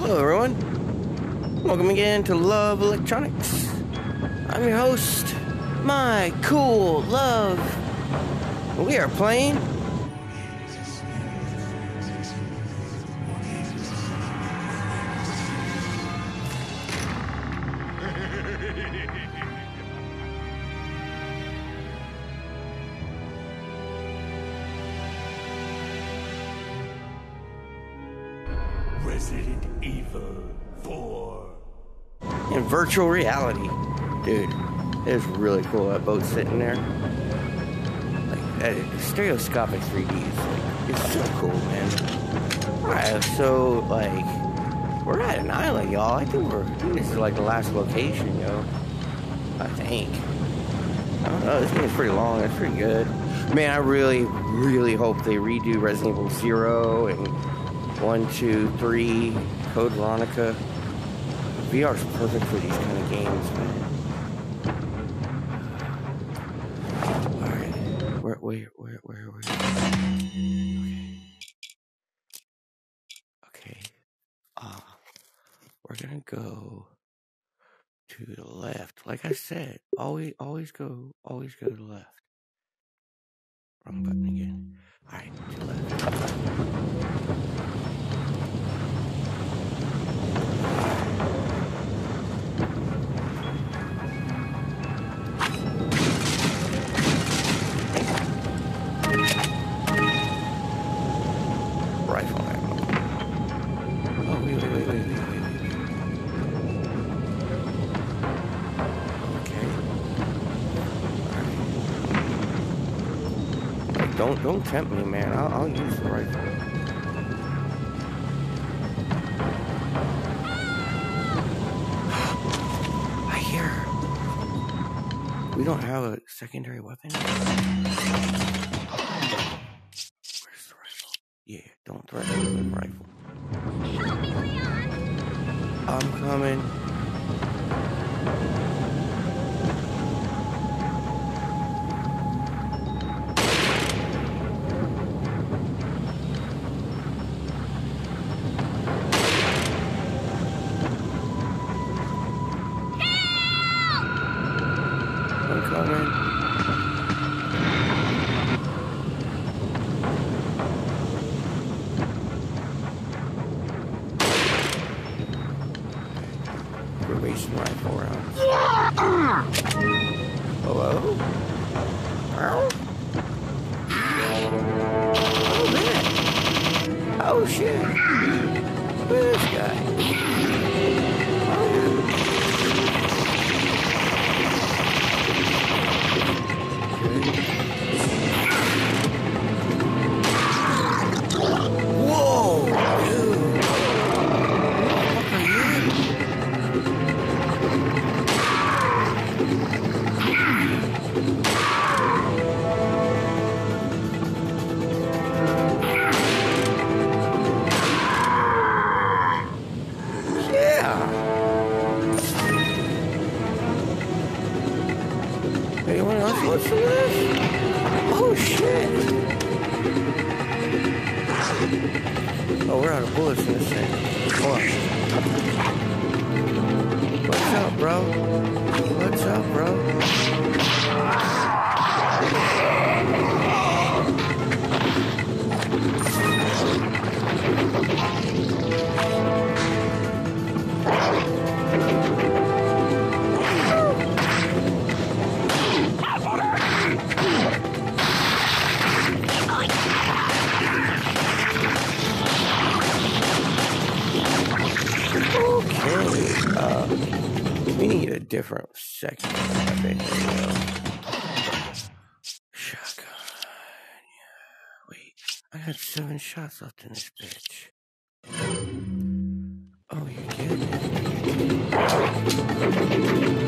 Hello, everyone. Welcome again to Love Electronics. I'm your host, my cool love. We are playing. Virtual reality. Dude, it is really cool. That boat sitting there. Like, that stereoscopic 3D is like, it's so cool, man. Alright, so, like, we're at an island, y'all. I think we're, this is like the last location, yo. I think. I don't know, this game's pretty long. It's pretty good. Man, I really, really hope they redo Resident Evil 0 and 1, 2, 3, Code Veronica. VR is perfect for these kind of games, man. Alright. Where, where, where, where, where? Okay. Okay. Ah. we're gonna go to the left. Like I said, always, always go, always go to the left. Wrong button again. Alright, to the left. Don't, don't tempt me, man. I'll, I'll use the rifle. I hear. her. We don't have a secondary weapon. Where's the rifle? Yeah, don't threaten me with rifle. I'm coming. Wasting rifle rounds. Hello? Oh, man. Oh, shit. Look at this guy. Out of bullets in this thing. Hold on. What's up, bro? What's up, bro? Shots left in this bitch. Oh, you kidding? Come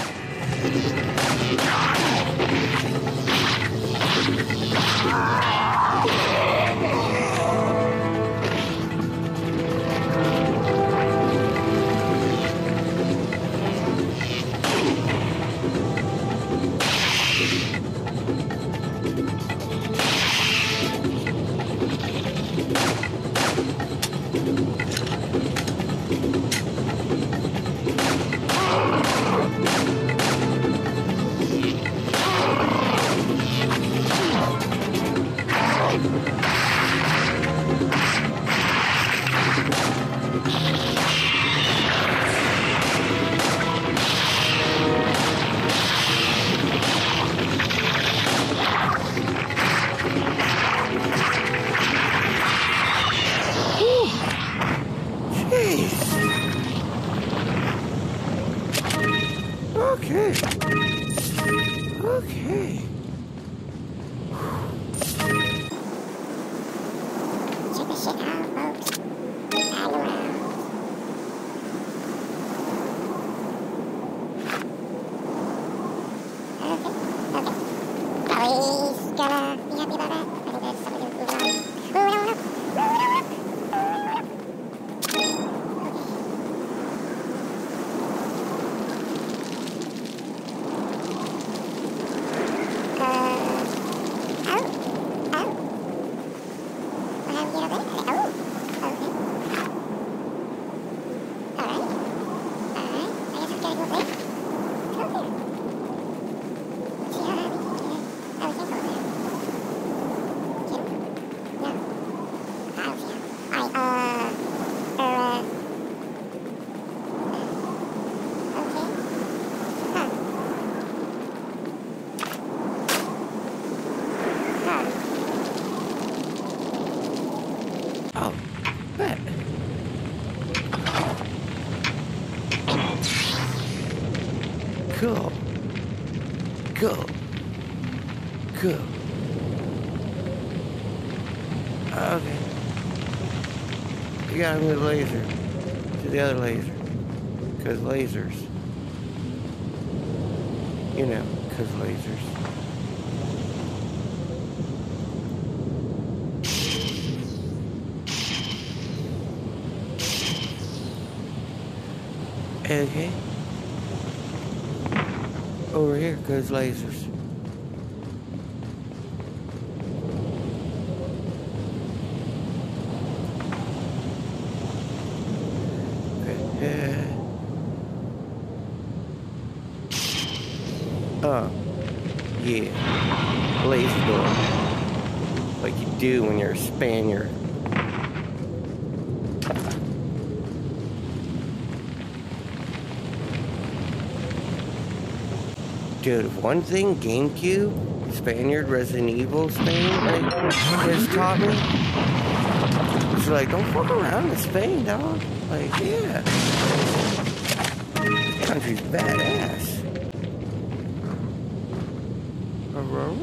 Okay. Over here goes lasers. Uh, oh, yeah. Laser door. Like you do when you're a Spaniard. Dude, one thing GameCube, Spaniard, Resident Evil, Spain, like, has taught me. It's like, don't fuck around in Spain, dog. Like, yeah. Country's badass. Hello?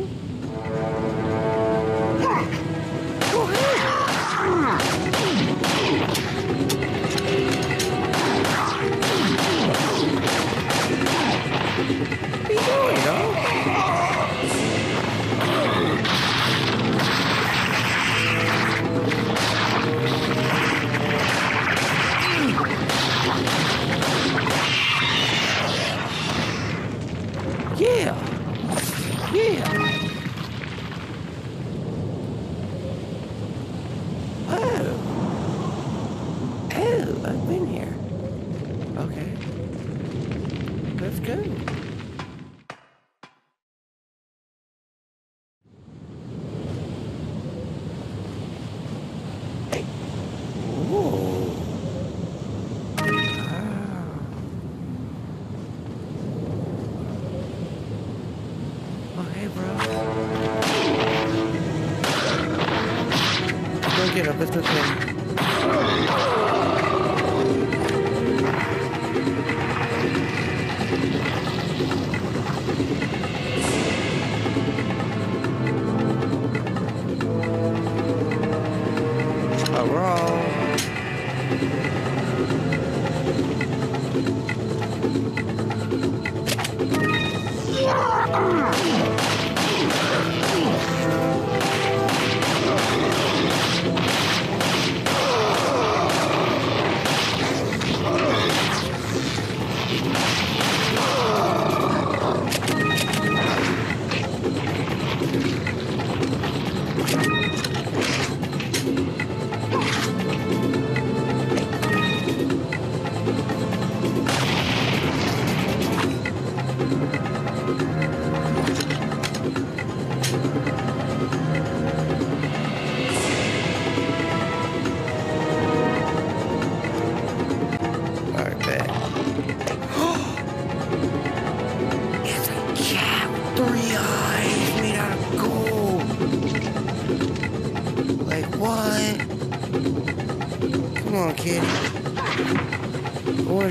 Don't get up.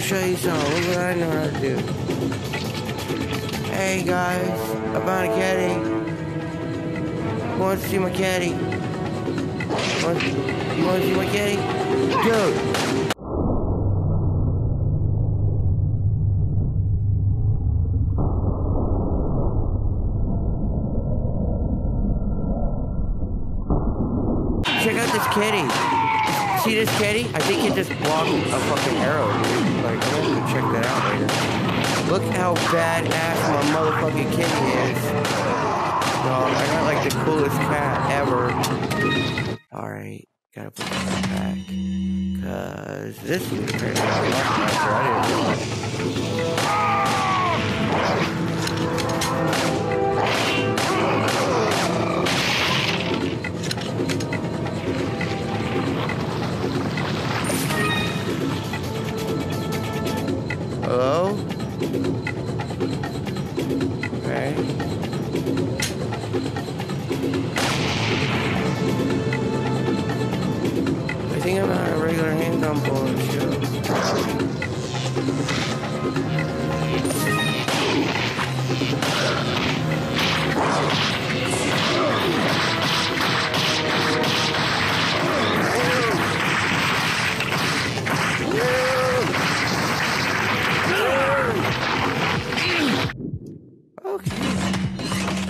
Show you something. Look what I know how to do. Hey guys, I found a kitty. Want to see my kitty? Want, you want to see my kitty? Dude. Check out this kitty. See this kitty? I think it just blocked a fucking arrow. Like, I'm gonna check that out later. Look how badass my motherfucking kitty is. Dog, I got like the coolest cat ever. Alright, gotta put this back. Cause this is crazy. I didn't realize.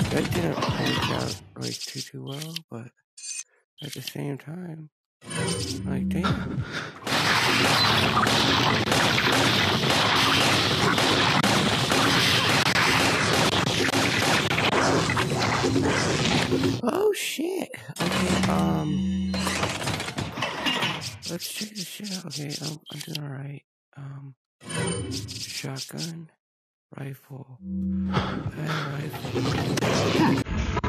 That didn't work out like too too well, but at the same time, Oh shit. Okay, um let's check this shit out. Okay, um, I'm doing alright. Um shotgun, rifle, rifle.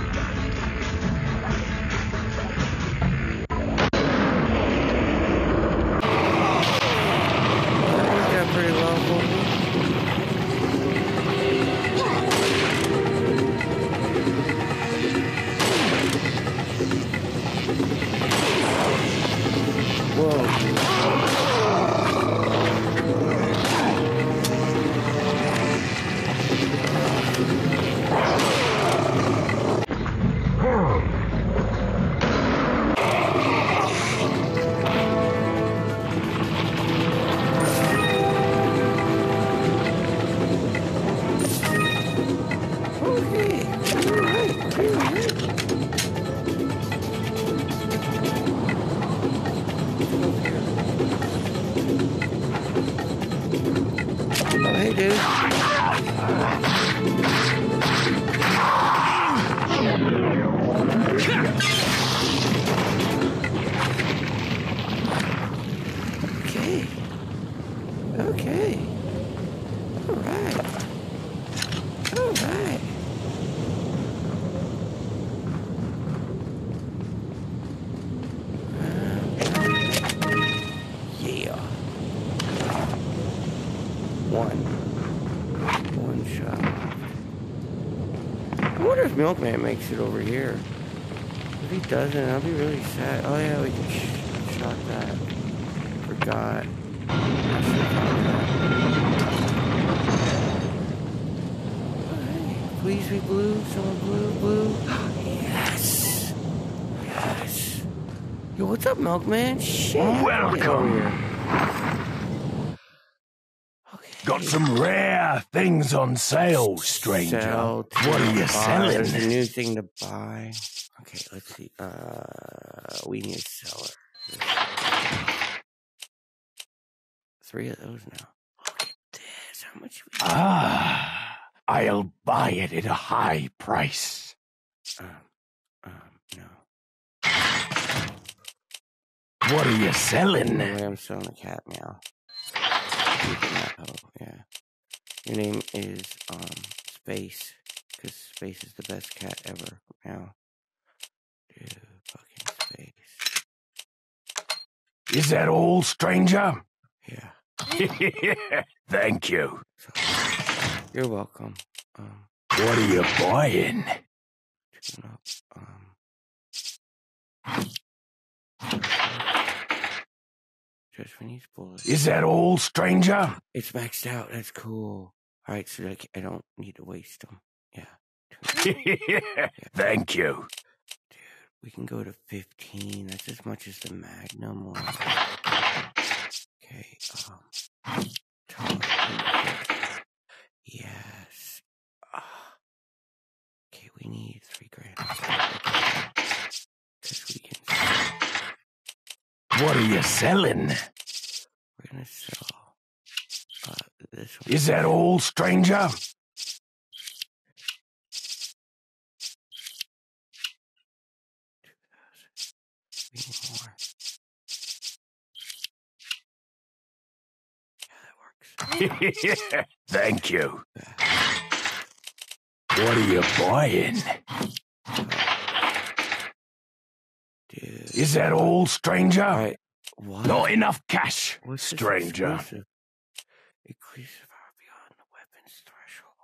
Milkman makes it over here. If he doesn't, I'll be really sad. Oh yeah, we can sh- shot that. Forgot. I should've shot that. Alright, Please be blue. Someone blue, blue. yes. Yes. Yo, what's up, Milkman? Shit. Welcome. here. Okay. Got some rare things on sale, stranger. Sell what are you buy. selling? There's a new thing to buy. Okay, let's see. Uh, we need a seller. Three of those now. Look at this. How much we? Ah, I'll buy it at a high price. Um, um, no. What are you selling? I'm selling a cat meow. Hoe, Yeah. Your name is um Space, because Space is the best cat ever. now. Dude, fucking Space. Is that all, stranger? Yeah. Thank you. So, you're welcome. Um, What are you buying? up. Um, just these. Is that all, stranger? It's maxed out. That's cool. All right, so like I don't need to waste them. Yeah, Thank you. dude, we can go to fifteen. That's as much as the Magnum one. Okay. Um. Yes. Ah. Okay, we need three grand. Because we can. What are you selling? We're gonna sell. Uh, this one. Is that all, stranger? More. Yeah, that works. Thank you. What are you buying? Is that all, stranger? What? Not enough cash, What's this stranger. exclusive? Exclusive are beyond the weapons threshold.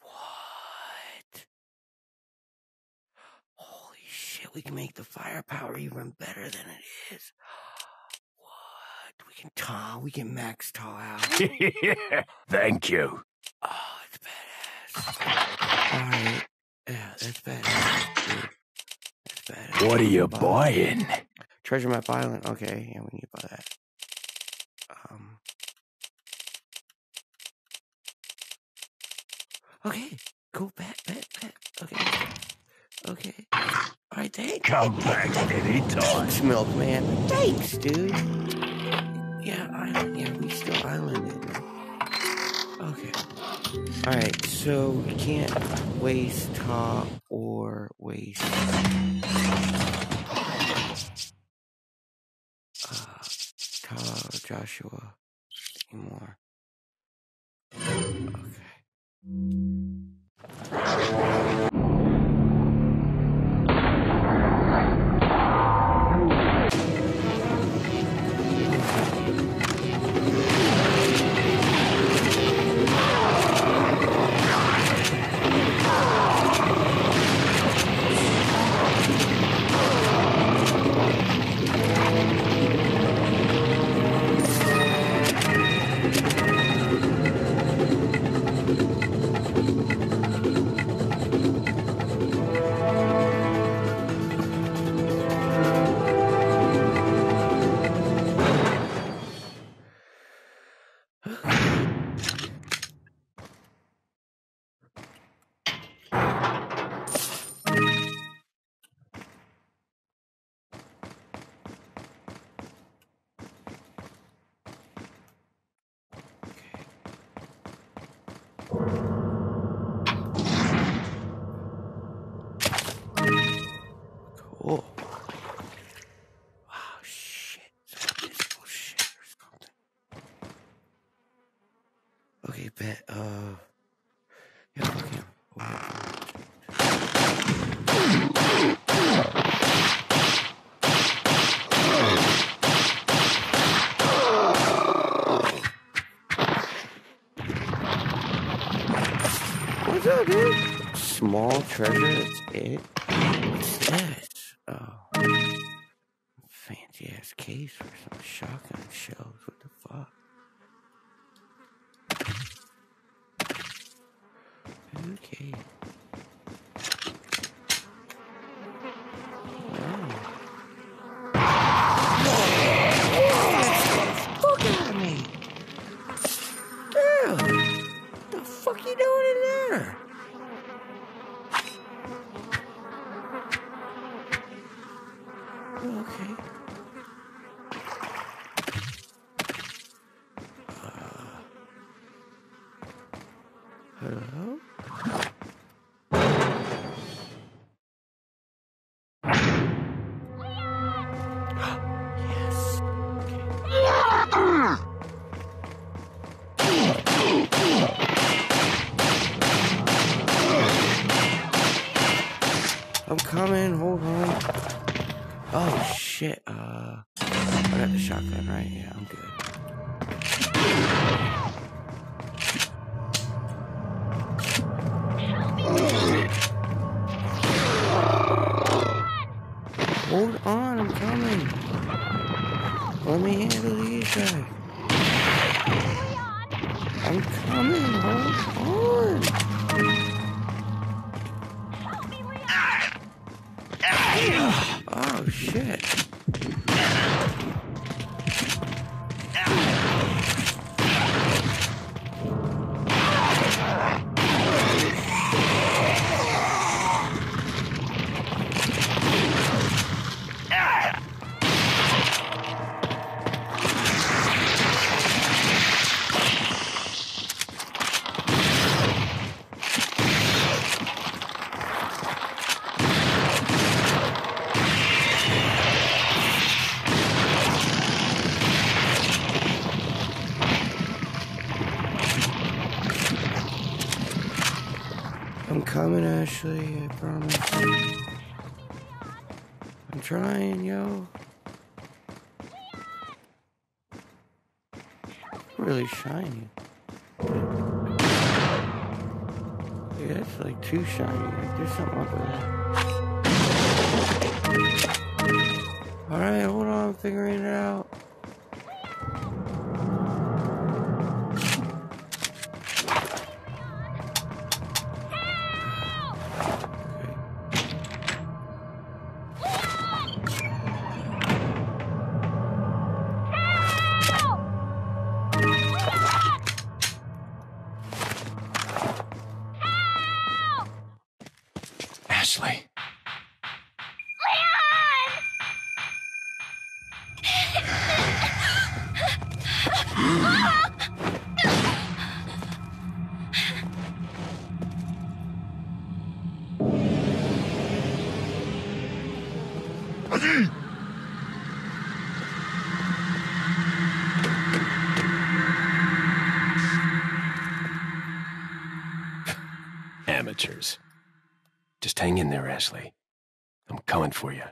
What? Holy shit, we can make the firepower even better than it is. What? We can taw, we can max taw out. Thank you. Oh, it's badass. Alright. Yeah, that's badass, dude. That's. What are you Buy- buying? Treasure Map Island. Okay, yeah, we need to buy that. Um. Okay, cool. Bet, bet, bet. Okay. Okay. All right, thanks. Come back anytime. Thanks, Milkman. Thanks, dude. Yeah, island. Yeah, we still islanded. Okay. All right, so we can't waste top waste. Uh, Ta Joshua anymore. Okay. Okay, bet. Uh, yeah. Whatever. What's up, dude? small treasure. That's it. What's this? Oh, fancy ass case for some shotgun shells. What the fuck? Okay. I'm coming. Hold on. Oh shit. Uh, I got the shotgun right. Yeah, I'm good. Ashley. I promise. I'm trying, yo. Really shiny. Yeah, it's like too shiny. Like, there's something up with that. Alright, hold on. I'm figuring it out. Just hang in there, Ashley. I'm coming for you.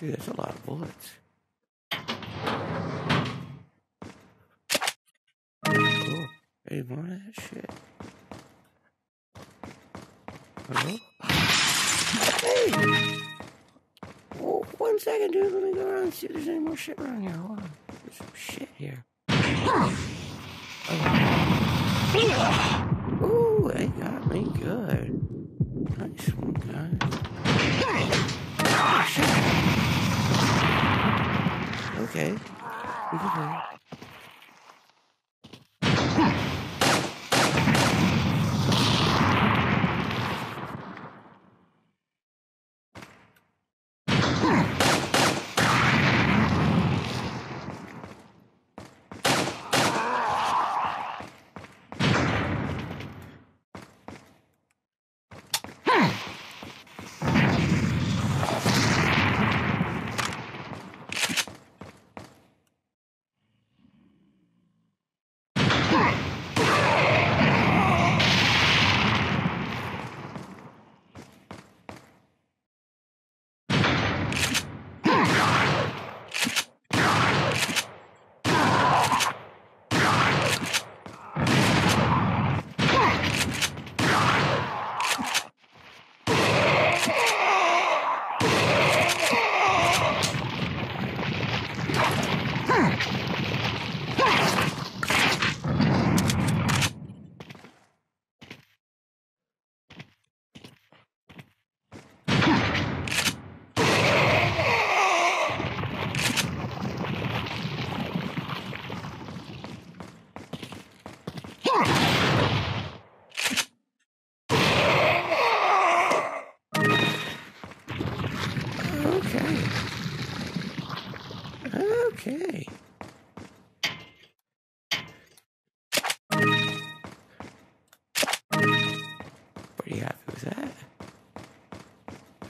Dude, that's a lot of bullets. Cool. Hey, more of that shit. Hello? Hey! Oh, one second, dude. Let me go around and see if there's any more shit around here. Hold on. There's some shit here. Oh. Ooh, they got me good. Okay. We can play.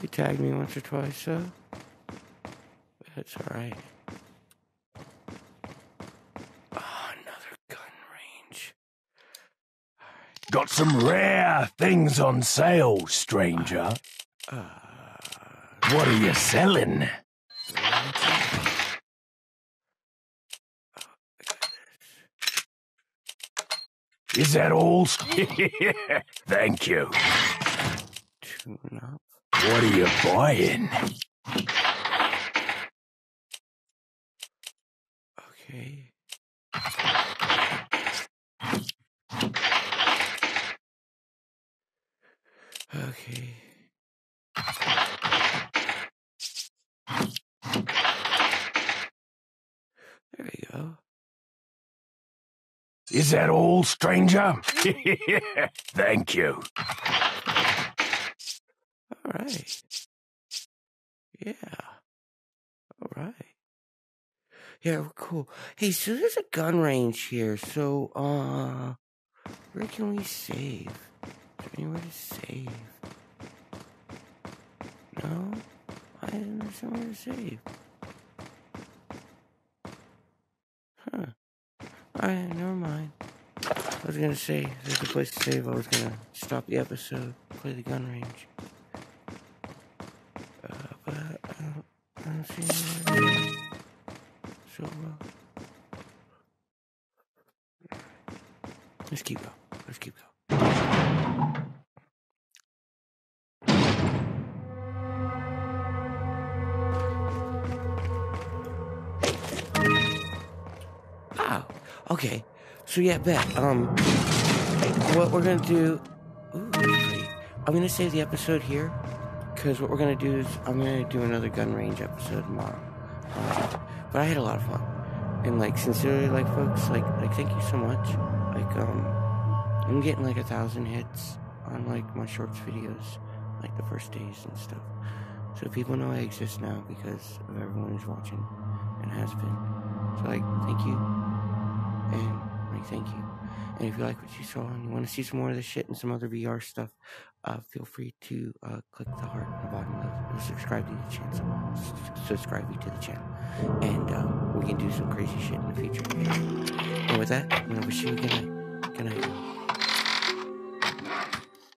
You tagged me once or twice, so that's all right. Oh, another gun range. Got some rare things on sale, stranger. Uh, What are you selling? Is that all? Thank you. tune up. What are you buying? Okay. Okay. There we go. Is that all, stranger? Thank you. Right. Yeah. All right. Yeah, cool. Hey, so there's a gun range here. So, uh, where can we save? Is there anywhere to save? No? I didn't there's somewhere to save. Huh. Alright, never mind. I was gonna say, there's a place to save, I was gonna stop the episode, play the gun range. Uh, but I, I, don't, I don't see anywhere. So, uh, let's keep going. Let's keep going. Oh, okay. So yeah, bet. Um, what we're gonna do? Ooh. I'm gonna save the episode here, because what we're gonna do is I'm gonna do another gun range episode tomorrow. Um, but I had a lot of fun, and like sincerely, like folks, like like thank you so much. Like um, I'm getting like a thousand hits on like my shorts videos, like the first days and stuff. So people know I exist now because of everyone who's watching and has been. So like, thank you. And like, thank you. And if you like what you saw and you want to see some more of this shit and some other VR stuff, uh, feel free to uh, click the heart on the bottom of the subscribe to the channel. Subscribe to the channel, and um, we can do some crazy shit in the future. And with that, I'm gonna wish you a good night. Good night.